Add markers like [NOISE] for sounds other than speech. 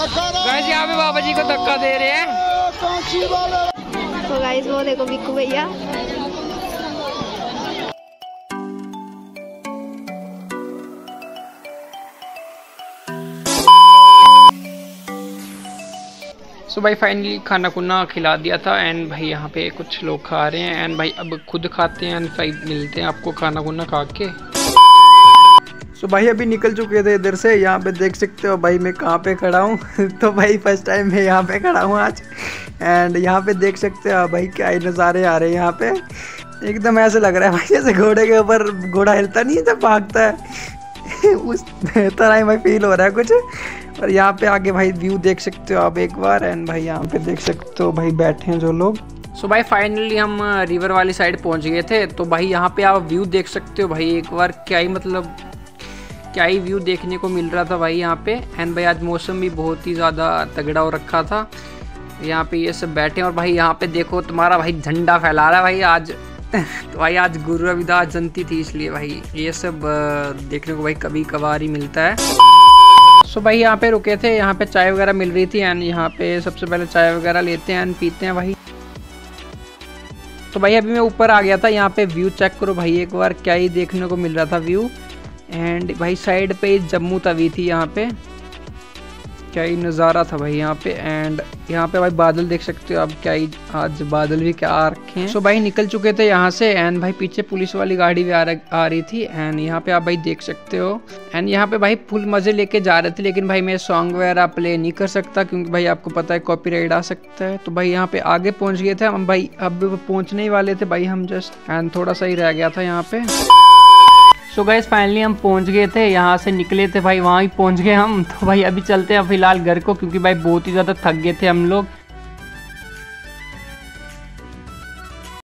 Guys यहाँ पे बाबा जी को धक्का दे रहे हैं। तो गाइस वो देखो बिक्कू भैया। सो भाई फाइनली खाना खुना खिला दिया था एंड भाई यहाँ पे कुछ लोग खा रहे हैं एंड भाई अब खुद खाते हैं एंड भाई मिलते हैं आपको खाना खुना खा के। सो भाई, अभी निकल चुके थे इधर से। यहाँ पे देख सकते हो भाई, मैं कहाँ पे खड़ा हूँ। [LAUGHS] तो भाई फ़र्स्ट टाइम मैं यहाँ पे खड़ा हूँ आज। एंड यहाँ पे देख सकते हो, भाई, क्या नज़ारे आ रहे हैं यहाँ पे। एकदम ऐसे लग रहा है भाई, जैसे घोड़े के ऊपर घोड़ा हिलता नहीं है, जब भागता है। [LAUGHS] उस तरह ही भाई फील हो रहा है कुछ। और यहाँ पे आगे भाई व्यू देख सकते हो आप एक बार। एंड भाई, यहाँ पे देख सकते हो भाई, बैठे हैं जो लोग। सो so, भाई फाइनली हम रिवर वाली साइड पहुँच गए थे। तो भाई, यहाँ पे आप व्यू देख सकते हो भाई, एक बार क्या ही मतलब क्या ही व्यू देखने को मिल रहा था भाई यहाँ पे। एंड भाई आज मौसम भी बहुत ही ज़्यादा तगड़ा हो रखा था। यहाँ पे ये सब बैठे और भाई यहाँ पे देखो तुम्हारा भाई झंडा फैला रहा है भाई आज। [LAUGHS] तो भाई आज गुरु रविदास जयंती थी इसलिए भाई ये सब देखने को भाई कभी कभार ही मिलता है। सो so भाई यहाँ पे रुके थे, यहाँ पे चाय वगैरह मिल रही थी एंड यहाँ पे सबसे पहले चाय वगैरह लेते हैं एंड पीते हैं भाई। तो भाई अभी मैं ऊपर आ गया था, यहाँ पे व्यू चेक करो भाई एक बार, क्या ही देखने को मिल रहा था व्यू एंड भाई साइड पे जम्मू तवी थी यहाँ पे। क्या ही नज़ारा था भाई यहाँ पे। एंड यहाँ पे भाई बादल देख सकते हो आप क्या ही आज बादल भी क्या आ रखे हैं। सो so भाई निकल चुके थे यहाँ से एंड भाई पीछे पुलिस वाली गाड़ी भी आ, रह, आ रही थी। एंड यहाँ पे आप भाई देख सकते हो। एंड यहाँ पे भाई फुल मज़े लेके जा रहे थे लेकिन भाई मैं सॉन्ग वगैरह प्ले नहीं कर सकता क्योंकि भाई आपको पता है कॉपीराइट आ सकता है। तो भाई यहाँ पे आगे पहुँच गए थे। हम भाई अब पहुँचने ही वाले थे भाई हम जस्ट एंड थोड़ा सा ही रह गया था यहाँ पे। सो गए फाइनली हम पहुँच गए थे, यहाँ से निकले थे भाई, वहाँ ही पहुँच गए हम। तो भाई, अभी चलते हैं फ़िलहाल घर को, क्योंकि भाई बहुत ही ज़्यादा थक गए थे हम लोग।